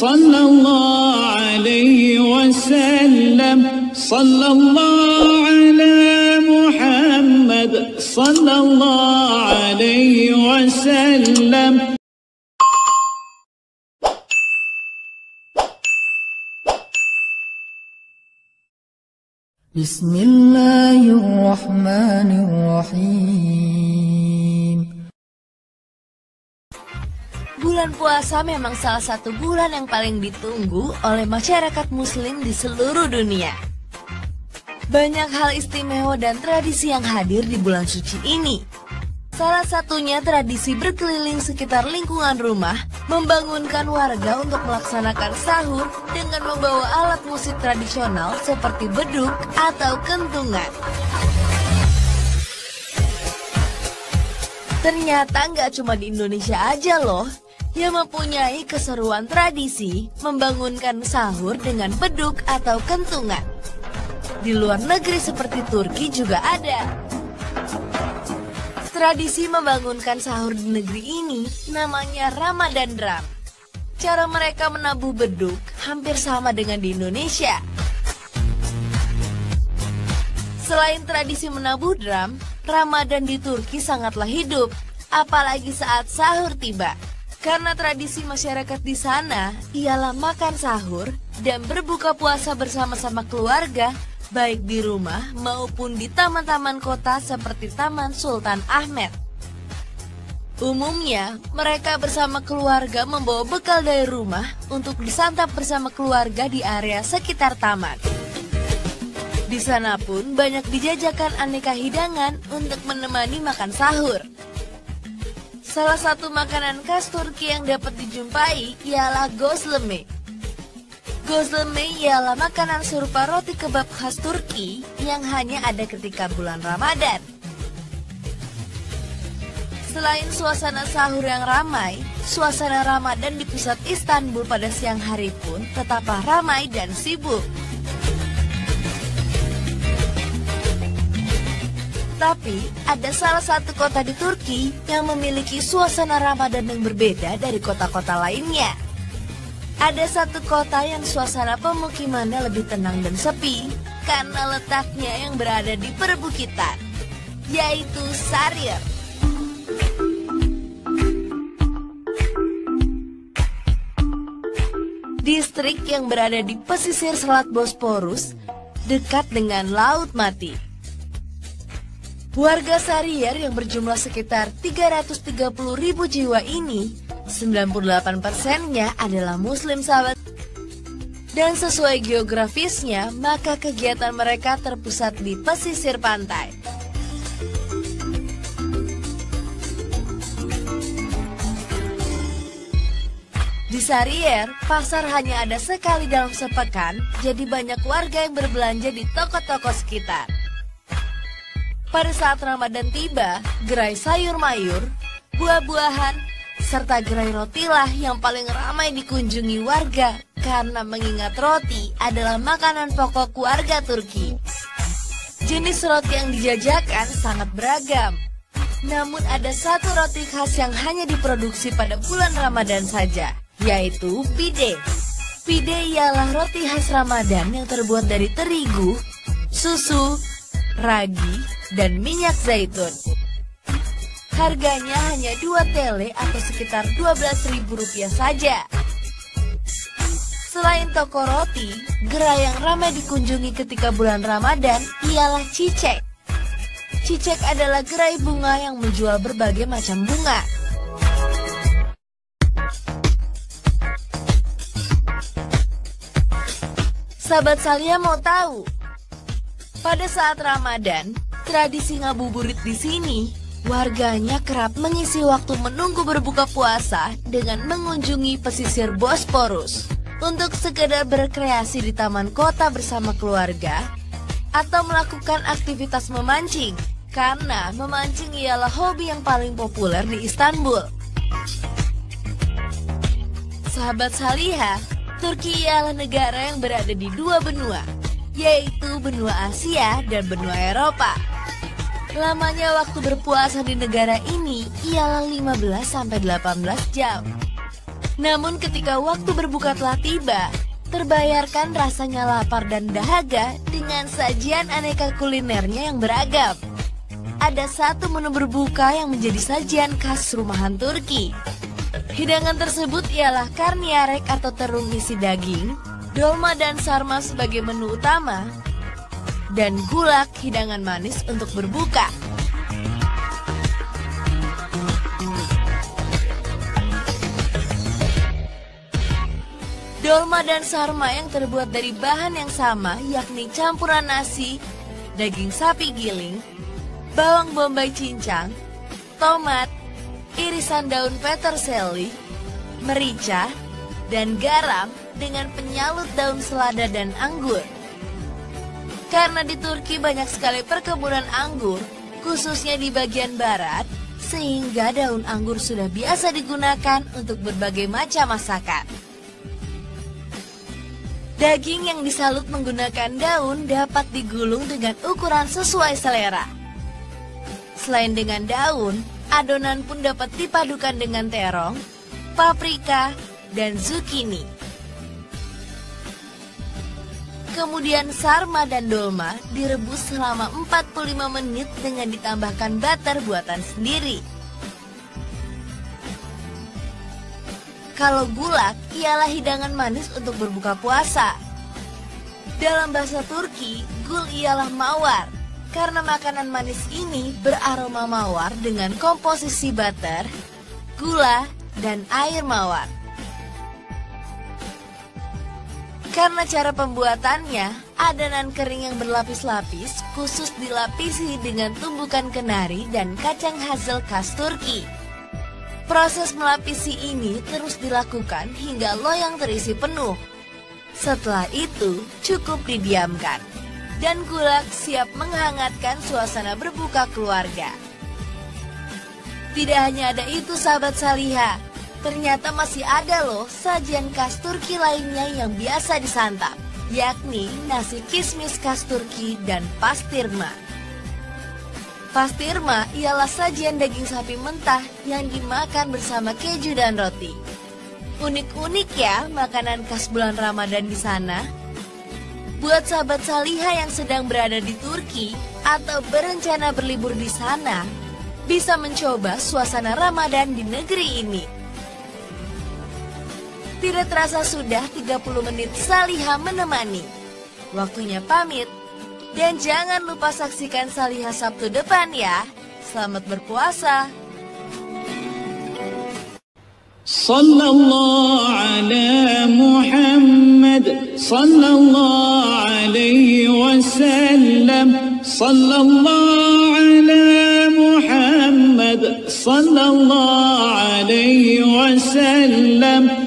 صلى الله عليه وسلم. صلى الله على محمد. صلى الله عليه وسلم. بسم الله الرحمن الرحيم. Bulan puasa memang salah satu bulan yang paling ditunggu oleh masyarakat muslim di seluruh dunia. Banyak hal istimewa dan tradisi yang hadir di bulan suci ini. Salah satunya tradisi berkeliling sekitar lingkungan rumah, membangunkan warga untuk melaksanakan sahur dengan membawa alat musik tradisional seperti beduk atau kentungan. Ternyata nggak cuma di Indonesia aja loh yang mempunyai keseruan tradisi membangunkan sahur dengan beduk atau kentungan. Di luar negeri seperti Turki juga ada. Tradisi membangunkan sahur di negeri ini namanya Ramadan Drum. Cara mereka menabuh beduk hampir sama dengan di Indonesia. Selain tradisi menabuh drum, Ramadan di Turki sangatlah hidup, apalagi saat sahur tiba. Karena tradisi masyarakat di sana ialah makan sahur dan berbuka puasa bersama-sama keluarga, baik di rumah maupun di taman-taman kota seperti Taman Sultan Ahmed. Umumnya, mereka bersama keluarga membawa bekal dari rumah untuk disantap bersama keluarga di area sekitar taman. Di sana pun banyak dijajakan aneka hidangan untuk menemani makan sahur. Salah satu makanan khas Turki yang dapat dijumpai ialah gozleme. Gozleme ialah makanan serupa roti kebab khas Turki yang hanya ada ketika bulan Ramadan. Selain suasana sahur yang ramai, suasana Ramadan di pusat Istanbul pada siang hari pun tetaplah ramai dan sibuk. Tapi ada salah satu kota di Turki yang memiliki suasana Ramadan yang berbeda dari kota-kota lainnya. Ada satu kota yang suasana pemukimannya lebih tenang dan sepi karena letaknya yang berada di perbukitan, yaitu Sarir. Distrik yang berada di pesisir Selat Bosporus, dekat dengan Laut Mati. Warga Sarier yang berjumlah sekitar 330 ribu jiwa ini, 98 persennya adalah muslim sahabat. Dan sesuai geografisnya, maka kegiatan mereka terpusat di pesisir pantai. Di Sarier, pasar hanya ada sekali dalam sepekan, jadi banyak warga yang berbelanja di toko-toko sekitar. Pada saat Ramadan tiba, gerai sayur mayur, buah-buahan, serta gerai rotilah yang paling ramai dikunjungi warga karena mengingat roti adalah makanan pokok warga Turki. Jenis roti yang dijajakan sangat beragam. Namun ada satu roti khas yang hanya diproduksi pada bulan Ramadan saja, yaitu pide. Pide ialah roti khas Ramadan yang terbuat dari terigu, susu, ragi, dan minyak zaitun. Harganya hanya 2 tele atau sekitar 12 ribu rupiah saja. Selain toko roti, gerai yang ramai dikunjungi ketika bulan Ramadan ialah Cicek. Cicek adalah gerai bunga yang menjual berbagai macam bunga. Sahabat Salia mau tahu, pada saat Ramadan, tradisi ngabuburit di sini, warganya kerap mengisi waktu menunggu berbuka puasa dengan mengunjungi pesisir Bosporus untuk sekedar berkreasi di taman kota bersama keluarga atau melakukan aktivitas memancing karena memancing ialah hobi yang paling populer di Istanbul. Sahabat Salihah, Turki ialah negara yang berada di dua benua, yaitu benua Asia dan benua Eropa. Lamanya waktu berpuasa di negara ini ialah 15-18 jam. Namun ketika waktu berbuka telah tiba, terbayarkan rasanya lapar dan dahaga dengan sajian aneka kulinernya yang beragam. Ada satu menu berbuka yang menjadi sajian khas rumahan Turki. Hidangan tersebut ialah karniarek atau terung isi daging, dolma dan sarma sebagai menu utama, dan gulak hidangan manis untuk berbuka. Dolma dan sarma yang terbuat dari bahan yang sama yakni campuran nasi, daging sapi giling, bawang bombay cincang, tomat, irisan daun peterseli, merica, dan garam dengan penyalut daun selada dan anggur. Karena di Turki banyak sekali perkebunan anggur, khususnya di bagian barat, sehingga daun anggur sudah biasa digunakan untuk berbagai macam masakan. Daging yang disalut menggunakan daun dapat digulung dengan ukuran sesuai selera. Selain dengan daun, adonan pun dapat dipadukan dengan terong, paprika, dan zucchini. Kemudian sarma dan dolma direbus selama 45 menit dengan ditambahkan butter buatan sendiri. Kalau gulak ialah hidangan manis untuk berbuka puasa. Dalam bahasa Turki, gul ialah mawar. Karena makanan manis ini beraroma mawar dengan komposisi butter, gula, dan air mawar. Karena cara pembuatannya, adonan kering yang berlapis-lapis khusus dilapisi dengan tumbukan kenari dan kacang hazel khas Turki. Proses melapisi ini terus dilakukan hingga loyang terisi penuh. Setelah itu, cukup didiamkan. Dan gulak siap menghangatkan suasana berbuka keluarga. Tidak hanya ada itu sahabat Saliha, ternyata masih ada loh sajian khas Turki lainnya yang biasa disantap, yakni nasi kismis khas Turki dan pastirma. Pastirma ialah sajian daging sapi mentah yang dimakan bersama keju dan roti. Unik-unik ya makanan khas bulan Ramadan di sana. Buat sahabat Saliha yang sedang berada di Turki atau berencana berlibur di sana, bisa mencoba suasana Ramadan di negeri ini. Tidak terasa sudah 30 menit Saliha menemani. Waktunya pamit. Dan jangan lupa saksikan Saliha Sabtu depan ya. Selamat berpuasa. Sallallahu ala Muhammad Sallallahu alaihi wasallam Sallallahu ala Muhammad Sallallahu alaihi wasallam